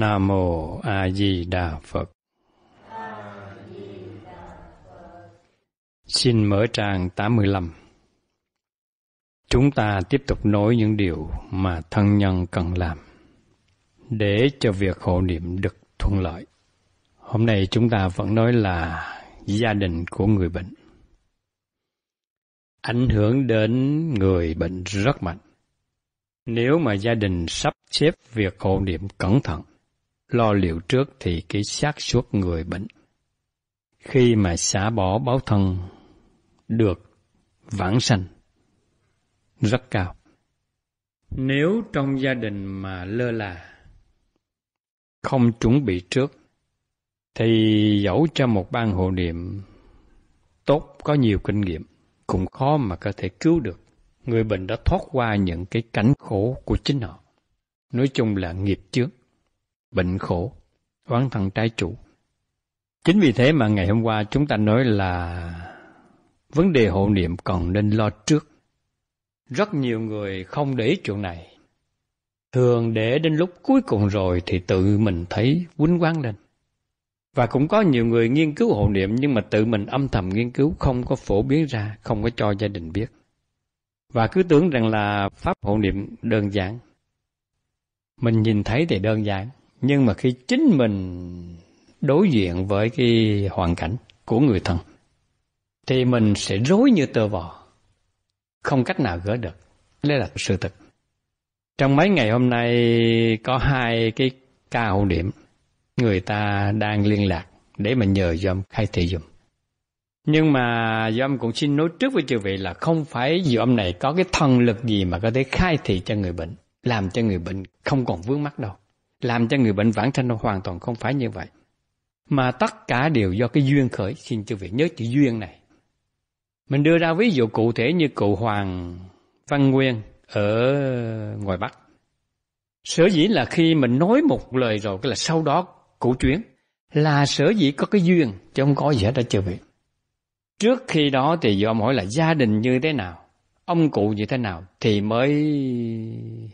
Nam mô A Di Đà Phật. Xin mở trang 85. Chúng ta tiếp tục nói những điều mà thân nhân cần làm để cho việc hộ niệm được thuận lợi. Hôm nay chúng ta vẫn nói là gia đình của người bệnh. Ảnh hưởng đến người bệnh rất mạnh. Nếu mà gia đình sắp xếp việc hộ niệm cẩn thận, lo liệu trước thì cái xác suất người bệnh khi mà xả bỏ báo thân được vãng sanh rất cao. Nếu trong gia đình mà lơ là, không chuẩn bị trước, thì dẫu cho một ban hộ niệm tốt có nhiều kinh nghiệm, cũng khó mà có thể cứu được. Người bệnh đã thoát qua những cái cảnh khổ của chính họ. Nói chung là nghiệp trước, bệnh khổ, oán thần trái chủ. Chính vì thế mà ngày hôm qua chúng ta nói là vấn đề hộ niệm còn nên lo trước. Rất nhiều người không để ý chuyện này. Thường để đến lúc cuối cùng rồi thì tự mình thấy quýnh quán lên. Và cũng có nhiều người nghiên cứu hộ niệm nhưng mà tự mình âm thầm nghiên cứu không có phổ biến ra, không có cho gia đình biết. Và cứ tưởng rằng là pháp hộ niệm đơn giản. Mình nhìn thấy thì đơn giản, nhưng mà khi chính mình đối diện với cái hoàn cảnh của người thân thì mình sẽ rối như tơ vò, không cách nào gỡ được. Đây là sự thật. Trong mấy ngày hôm nay có hai cái ca điểm người ta đang liên lạc để mà nhờ dòm khai thị dùm. Nhưng mà dòm cũng xin nói trước với chư vị là không phải dòm này có cái thần lực gì mà có thể khai thị cho người bệnh, làm cho người bệnh không còn vướng mắc đâu. Làm cho người bệnh vãng sanh hoàn toàn không phải như vậy. Mà tất cả đều do cái duyên khởi, xin chư vị nhớ chữ duyên này. Mình đưa ra ví dụ cụ thể như cụ Hoàng Văn Nguyên ở ngoài Bắc. Sở dĩ là khi mình nói một lời rồi, cái là sau đó cụ chuyển là sở dĩ có cái duyên chứ không có gì hết đó chư vị trước khi đó thì do hỏi là gia đình như thế nào ông cụ như thế nào thì mới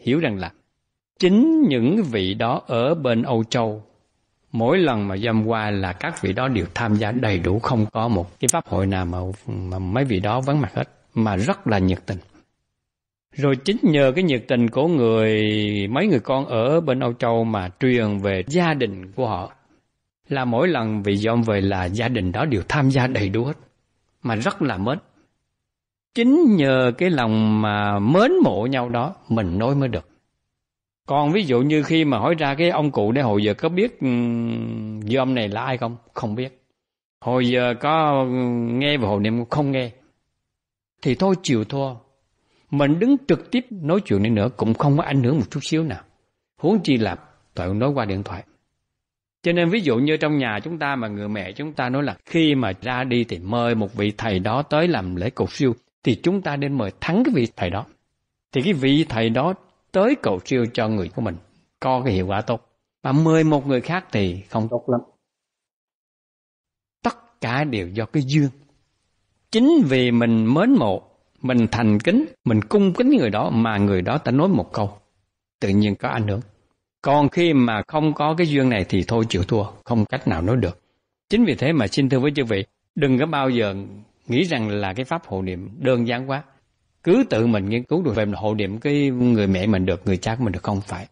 hiểu rằng là chính những vị đó ở bên Âu Châu mỗi lần mà dâm qua là các vị đó đều tham gia đầy đủ không có một cái pháp hội nào mà, mà mấy vị đó vắng mặt hết mà rất là nhiệt tình rồi chính nhờ cái nhiệt tình của người mấy người con ở bên Âu Châu mà truyền về gia đình của họ là mỗi lần vị dâm về là gia đình đó đều tham gia đầy đủ hết mà rất là mến. Chính nhờ cái lòng mà mến mộ nhau đó mình nói mới được. Còn ví dụ như khi mà hỏi ra cái ông cụ để hồi giờ có biết ừ, dòm này là ai không? Không biết. Hồi giờ có ừ, nghe và hồi niệm không nghe. Thì thôi chịu thua mình đứng trực tiếp nói chuyện này nữa cũng không có ảnh hưởng một chút xíu nào. Huống chi là tội nói qua điện thoại. Cho nên ví dụ như trong nhà chúng ta mà người mẹ chúng ta nói là khi mà ra đi thì mời một vị thầy đó tới làm lễ cầu siêu, thì chúng ta nên mời thắng cái vị thầy đó. Thì cái vị thầy đó tới cầu siêu cho người của mình có cái hiệu quả tốt. mà mời một người khác thì không tốt lắm. Tất cả đều do cái duyên. Chính vì mình mến mộ mình thành kính, mình cung kính người đó mà người đó ta nói một câu, tự nhiên có ảnh hưởng. Còn khi mà không có cái duyên này thì thôi chịu thua, không cách nào nói được. Chính vì thế mà xin thưa với chư vị, đừng có bao giờ nghĩ rằng là cái pháp hộ niệm đơn giản quá. Cứ tự mình nghiên cứu được về hộ niệm cái người mẹ mình được, người cha của mình được không phải.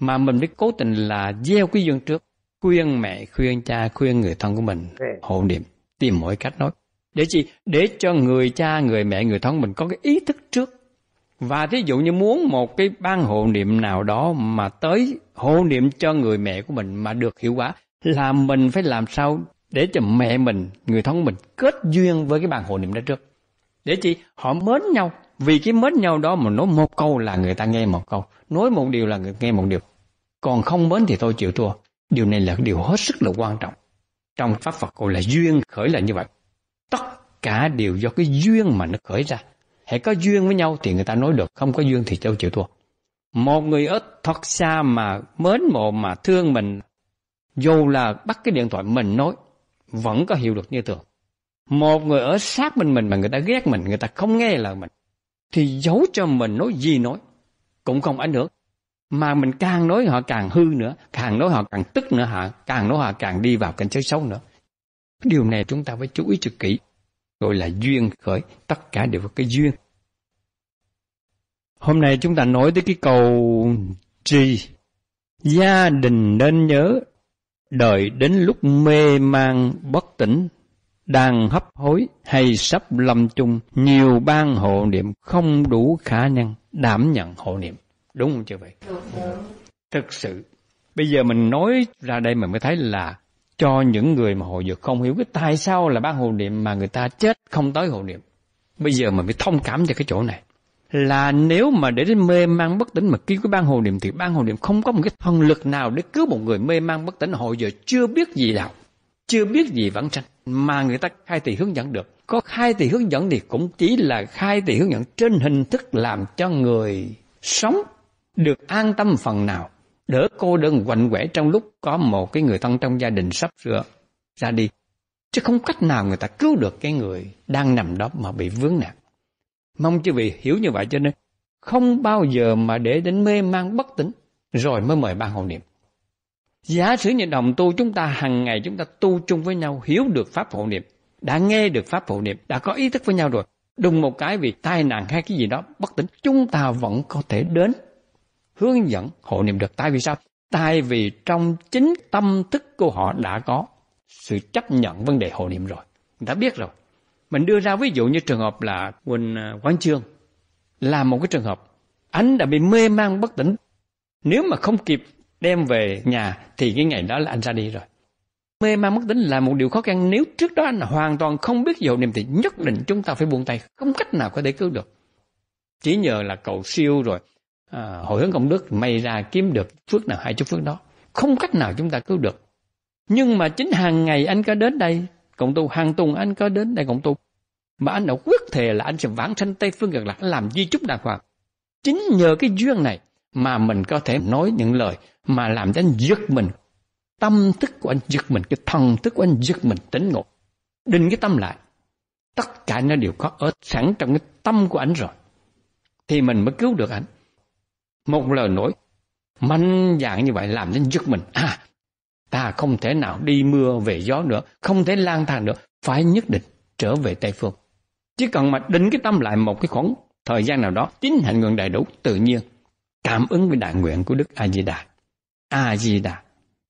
Mà mình biết cố tình là gieo cái duyên trước, khuyên mẹ, khuyên cha, khuyên người thân của mình hộ niệm, tìm mọi cách nói. Để chi? Để cho người cha, người mẹ, người thân mình có cái ý thức trước. Và thí dụ như muốn một cái ban hộ niệm nào đó mà tới hộ niệm cho người mẹ của mình mà được hiệu quả là mình phải làm sao để cho mẹ mình, người thân mình kết duyên với cái ban hộ niệm đó trước. Để chi? Họ mến nhau. Vì cái mến nhau đó mà nói một câu là người ta nghe một câu. Nói một điều là người nghe một điều. Còn không mến thì thôi chịu thua. Điều này là điều hết sức là quan trọng. Trong Pháp Phật gọi là duyên khởi là như vậy Tất cả đều do cái duyên mà nó khởi ra. Hãy có duyên với nhau thì người ta nói được, không có duyên thì châu chịu thua. Một người ở thật xa mà mến mộ mà thương mình, dù là bắt cái điện thoại mình nói, vẫn có hiệu lực như thường. Một người ở sát bên mình mà người ta ghét mình, người ta không nghe lời mình, thì giấu cho mình nói gì nói, cũng không ảnh hưởng. Mà mình càng nói họ càng hư nữa, càng nói họ càng tức nữa, họ càng nói họ càng đi vào cảnh giới xấu nữa. Điều này chúng ta phải chú ý cho kỹ. Gọi là duyên khởi, tất cả đều có cái duyên. Hôm nay chúng ta nói tới cái câu trì. Gia đình nên nhớ, đợi đến lúc mê mang bất tỉnh, đang hấp hối hay sắp lâm chung, nhiều ban hộ niệm không đủ khả năng đảm nhận hộ niệm. Đúng không chưa vậy? Thực sự, bây giờ mình nói ra đây mình mới thấy là cho những người mà hộ dược không hiểu cái tại sao là ban hộ niệm mà người ta chết không tới hộ niệm. Bây giờ mình mới thông cảm cho cái chỗ này là nếu mà để đến mê mang bất tỉnh mà kêu cái ban hồ niệm thì ban hồ niệm không có một cái thần lực nào để cứu một người mê mang bất tỉnh hồi giờ chưa biết gì nào chưa biết gì vẫn sanh mà người ta khai thị hướng dẫn được. Có khai thị hướng dẫn thì cũng chỉ là khai thị hướng dẫn trên hình thức làm cho người sống được an tâm phần nào. Đỡ cô đơn quạnh quẻ trong lúc có một cái người thân trong gia đình sắp sửa ra đi. Chứ không cách nào người ta cứu được cái người đang nằm đó mà bị vướng nạn Mong chư vị hiểu như vậy cho nên không bao giờ mà để đến mê mang bất tỉnh, rồi mới mời ban hộ niệm. Giả sử như đồng tu chúng ta hàng ngày chúng ta tu chung với nhau hiểu được pháp hộ niệm, đã nghe được pháp hộ niệm, đã có ý thức với nhau rồi. Đùng một cái vì tai nạn hay cái gì đó bất tỉnh, chúng ta vẫn có thể đến hướng dẫn hộ niệm được. Tại vì sao? Tại vì trong chính tâm thức của họ đã có sự chấp nhận vấn đề hộ niệm rồi. Người ta biết rồi. Mình đưa ra ví dụ như trường hợp là Quỳnh à, Quán Trương là một cái trường hợp anh đã bị mê man bất tỉnh. Nếu mà không kịp đem về nhà thì cái ngày đó là anh ra đi rồi. Mê man mất tính là một điều khó khăn. Nếu trước đó anh hoàn toàn không biết dầu niệm thì nhất định chúng ta phải buông tay. Không cách nào có thể cứu được. Chỉ nhờ là cầu siêu rồi à, hội hướng công đức may ra kiếm được phước nào hai chút phước đó. Không cách nào chúng ta cứu được. Nhưng mà chính hàng ngày anh có đến đây cộng tu hàng tuần anh có đến đây cộng tu mà anh đã quyết thề là anh sẽ vãng sanh tây phương cực lạc làm di chúc đàng hoàng chính nhờ cái duyên này mà mình có thể nói những lời mà làm cho anh giật mình. Tâm thức của anh giật mình cái thần thức của anh giật mình tỉnh ngộ. Định cái tâm lại. Tất cả nó đều có ở sẵn trong cái tâm của anh rồi. Thì mình mới cứu được anh. Một lời nói mạnh dạng như vậy làm cho anh giật mình. À Ta không thể nào đi mưa về gió nữa, không thể lang thang nữa, phải nhất định trở về Tây Phương. Chỉ cần mà định cái tâm lại một cái khoảng thời gian nào đó, chính hạnh nguyện đầy đủ tự nhiên, cảm ứng với đại nguyện của Đức A-di-đà. A-di-đà,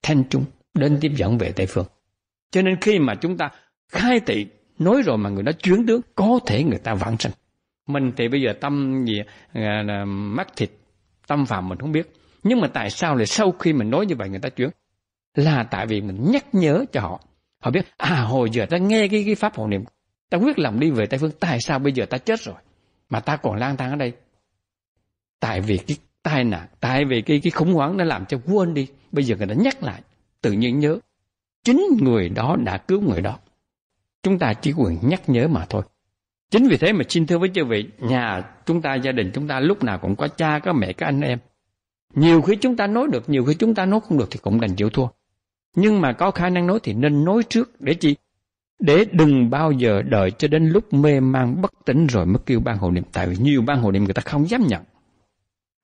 thanh trung, đến tiếp dẫn về Tây Phương. Cho nên khi mà chúng ta khai tị, nói rồi mà người đó chuyển tướng, có thể người ta vãng sanh. Mình thì bây giờ tâm gì, à, mắt thịt, tâm phàm mình không biết. Nhưng mà tại sao lại sau khi mình nói như vậy người ta chuyển? là tại vì mình nhắc nhớ cho họ. Họ biết, à hồi giờ ta nghe cái, cái pháp hộ niệm, ta quyết lòng đi về Tây Phương, tại sao bây giờ ta chết rồi, mà ta còn lang thang ở đây? Tại vì cái tai nạn, tại vì cái, cái khủng hoảng nó làm cho quên đi, bây giờ người ta nhắc lại, tự nhiên nhớ. Chính người đó đã cứu người đó. Chúng ta chỉ quyền nhắc nhớ mà thôi. Chính vì thế mà xin thưa với chư vị, nhà chúng ta, gia đình chúng ta lúc nào cũng có cha, có mẹ, có anh em. Nhiều khi chúng ta nói được, nhiều khi chúng ta nói không được thì cũng đành chịu thua. Nhưng mà có khả năng nói thì nên nói trước để chi? Để đừng bao giờ đợi cho đến lúc mê man bất tỉnh rồi mới kêu ban hộ niệm. Tại vì nhiều ban hộ niệm người ta không dám nhận.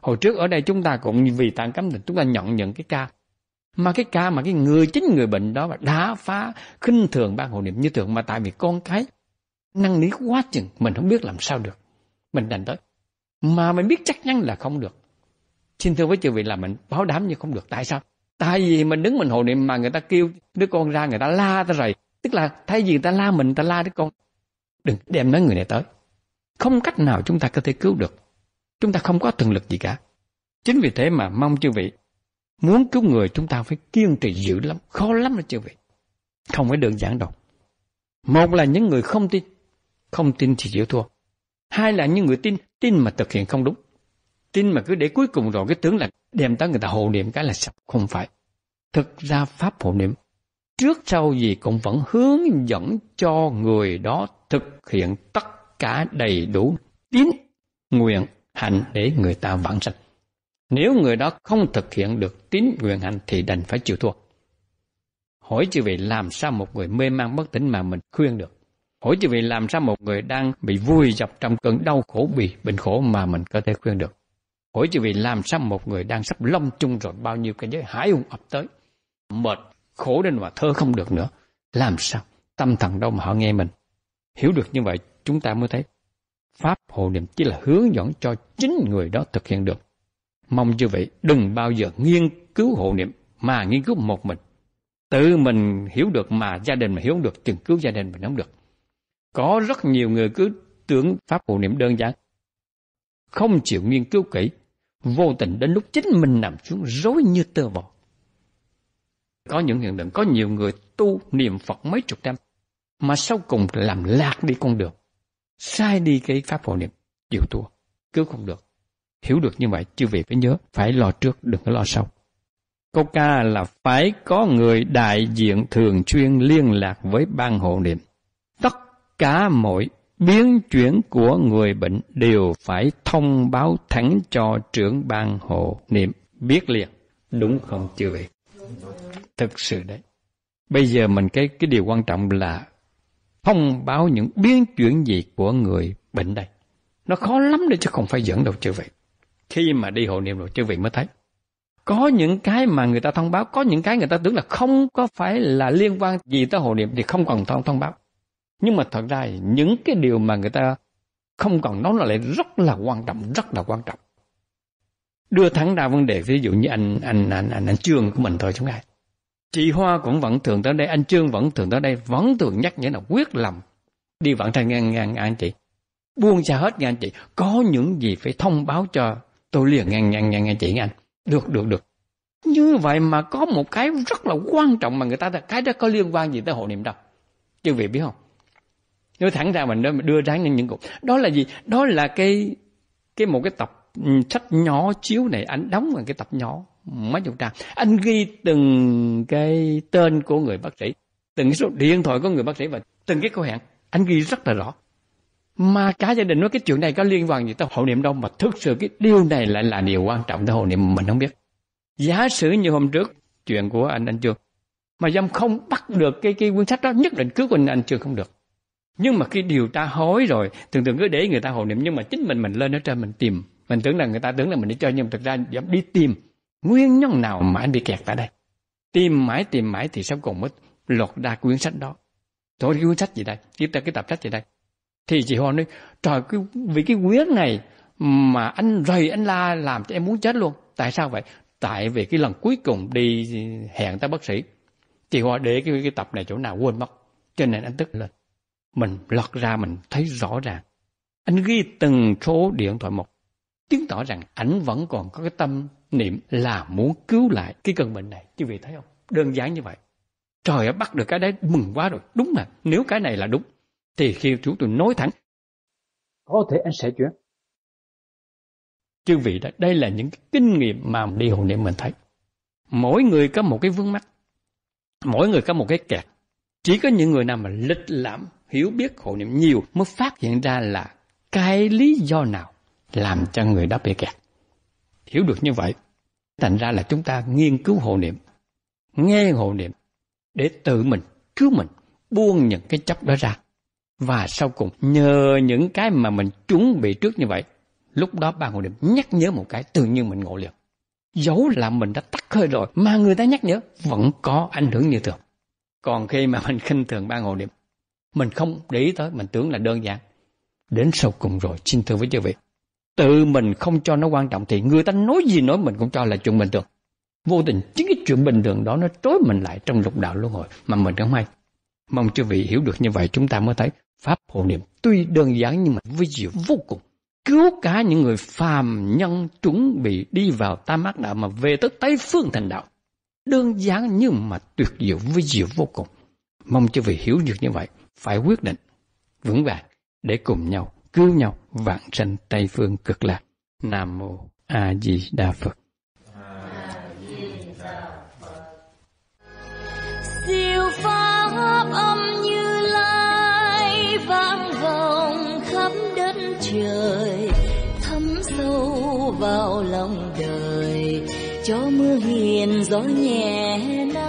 Hồi trước ở đây chúng ta cũng vì tàn cấm thì chúng ta nhận những cái ca. Mà cái ca mà cái người chính người bệnh đó mà đá phá khinh thường ban hộ niệm như thường mà tại vì con cái năng lý quá chừng mình không biết làm sao được. Mình đành tới. Mà mình biết chắc chắn là không được. Xin thưa với chư vị là mình báo đám như không được. Tại sao? Tại vì mình đứng mình hộ niệm mà người ta kêu đứa con ra người ta la ta rồi. Tức là thay vì người ta la mình, người ta la đứa con. Đừng đem nói người này tới. Không cách nào chúng ta có thể cứu được. Chúng ta không có thần lực gì cả. Chính vì thế mà mong chư vị, muốn cứu người chúng ta phải kiên trì dữ lắm, khó lắm đó chư vị. Không phải đơn giản đâu. Một là những người không tin, không tin thì chịu thua. Hai là những người tin, tin mà thực hiện không đúng tin mà cứ để cuối cùng rồi cái tướng là đem tới người ta hộ niệm cái là sập không phải thực ra pháp hộ niệm trước sau gì cũng vẫn hướng dẫn cho người đó thực hiện tất cả đầy đủ tín nguyện hạnh để người ta vãng sanh nếu người đó không thực hiện được tín nguyện hạnh thì đành phải chịu thua hỏi chư vị làm sao một người mê man bất tỉnh mà mình khuyên được hỏi chư vị làm sao một người đang bị vui dập trong cơn đau khổ bị bệnh khổ mà mình có thể khuyên được Hỏi chư vị làm sao một người đang sắp lâm chung rồi bao nhiêu cái giới hải hùng ập tới. Mệt, khổ đến mà thơ không được nữa. Làm sao? Tâm thần đâu mà họ nghe mình. Hiểu được như vậy chúng ta mới thấy Pháp hộ niệm chỉ là hướng dẫn cho chính người đó thực hiện được. Mong như vậy đừng bao giờ nghiên cứu hộ niệm mà nghiên cứu một mình. Tự mình hiểu được mà gia đình mà hiểu được, chừng cứu gia đình mình không được. Có rất nhiều người cứ tưởng Pháp hộ niệm đơn giản. Không chịu nghiên cứu kỹ, vô tình đến lúc chính mình nằm xuống rối như tơ vò. Có những hiện tượng, có nhiều người tu niệm Phật mấy chục năm, mà sau cùng làm lạc đi con đường, sai đi cái pháp hộ niệm, chịu thua, cứu không được. Hiểu được như vậy, chưa vị phải nhớ, phải lo trước, đừng có lo sau. Câu ca là phải có người đại diện thường xuyên liên lạc với ban hộ niệm. Tất cả mọi biến chuyển của người bệnh đều phải thông báo thẳng cho trưởng ban hộ niệm biết liền. Đúng không chưa vậy? Thực sự đấy. Bây giờ mình cái cái điều quan trọng là thông báo những biến chuyển gì của người bệnh đây. Nó khó lắm để chứ không phải dẫn đâu chưa vậy. Khi mà đi hộ niệm rồi chưa vậy mới thấy. Có những cái mà người ta thông báo, có những cái người ta tưởng là không có phải là liên quan gì tới hộ niệm thì không cần thông, thông báo. Nhưng mà thật ra những cái điều mà người ta không còn nói là lại rất là quan trọng, rất là quan trọng. Đưa thẳng ra vấn đề ví dụ như anh anh anh anh, anh Trương của mình thôi chúng ai. Chị Hoa cũng vẫn thường tới đây, anh Trương vẫn thường tới đây, vẫn thường nhắc nhở là quyết lòng. Đi vận thành ngang ngang anh chị. Buông xa hết nghe anh chị. Có những gì phải thông báo cho tôi liền ngang ngang ngang anh chị nghe anh. Được, được, được. Như vậy mà có một cái rất là quan trọng mà người ta cái đó có liên quan gì tới hộ niệm đâu. Chứ vị biết không? Nói thẳng ra mình đưa ra những những cục. Đó là gì? Đó là cái cái một cái tập ừ, sách nhỏ chiếu này anh đóng vào cái tập nhỏ mấy chục trang. Anh ghi từng cái tên của người bác sĩ, từng cái số điện thoại của người bác sĩ và từng cái câu hẹn. Anh ghi rất là rõ. Mà cả gia đình nói cái chuyện này có liên quan gì tới hộ niệm đâu mà thực sự cái điều này lại là điều quan trọng tới hộ niệm mình không biết. Giả sử như hôm trước chuyện của anh anh chưa mà dâm không bắt được cái cái quyển sách đó nhất định cứu anh anh chưa không được. Nhưng mà khi điều tra hối rồi, thường thường cứ để người ta hộ niệm nhưng mà chính mình mình lên ở trên mình tìm. Mình tưởng là người ta tưởng là mình đi chơi nhưng mà thực ra dám đi tìm nguyên nhân nào mà anh bị kẹt tại đây. Tìm mãi tìm mãi thì sau cùng mới lột ra quyển sách đó. Thôi cái quyển sách gì đây? tiếp theo cái tập sách gì đây? Thì chị Hoa nói, trời cái, vì cái quyển này mà anh rầy anh la làm cho em muốn chết luôn. Tại sao vậy? Tại vì cái lần cuối cùng đi hẹn tới bác sĩ. Chị Hoa để cái, cái tập này chỗ nào quên mất. Cho nên anh tức lên. Mình lật ra mình thấy rõ ràng. Anh ghi từng số điện thoại một. Chứng tỏ rằng ảnh vẫn còn có cái tâm niệm là muốn cứu lại cái cơn bệnh này. Quý vị thấy không? Đơn giản như vậy. Trời ơi, bắt được cái đấy mừng quá rồi. Đúng mà, nếu cái này là đúng, thì khi chúng tôi nói thẳng, có thể anh sẽ chuyển. Chư vị, đây là những cái kinh nghiệm mà đi hộ niệm mình thấy. Mỗi người có một cái vướng mắt. Mỗi người có một cái kẹt. Chỉ có những người nào mà lịch lãm, hiểu biết hộ niệm nhiều mới phát hiện ra là cái lý do nào làm cho người đó bị kẹt. Hiểu được như vậy, thành ra là chúng ta nghiên cứu hộ niệm, nghe hộ niệm để tự mình cứu mình, buông những cái chấp đó ra. Và sau cùng nhờ những cái mà mình chuẩn bị trước như vậy, lúc đó ban hộ niệm nhắc nhớ một cái tự nhiên mình ngộ liền. Dẫu là mình đã tắt hơi rồi mà người ta nhắc nhớ vẫn có ảnh hưởng như thường. Còn khi mà mình khinh thường ban hộ niệm, mình không để ý tới, mình tưởng là đơn giản. Đến sau cùng rồi, xin thưa với chư vị, tự mình không cho nó quan trọng thì người ta nói gì nói mình cũng cho là chuyện bình thường. Vô tình chính cái chuyện bình thường đó nó trói mình lại trong lục đạo luân hồi mà mình không hay. Mong chư vị hiểu được như vậy chúng ta mới thấy Pháp hộ niệm tuy đơn giản nhưng mà vi diệu vô cùng. Cứu cả những người phàm nhân chuẩn bị đi vào tam ác đạo mà về tới Tây Phương thành đạo. Đơn giản nhưng mà tuyệt diệu vi diệu vô cùng. Mong chư vị hiểu được như vậy, phải quyết định, vững vàng để cùng nhau cứu nhau, vạn sanh Tây Phương cực lạc. Nam Mô A Di Đà Phật. Siêu pháp âm như lai, vang vọng khắp đất trời thấm sâu vào lòng đời, cho mưa hiền gió nhẹ nắng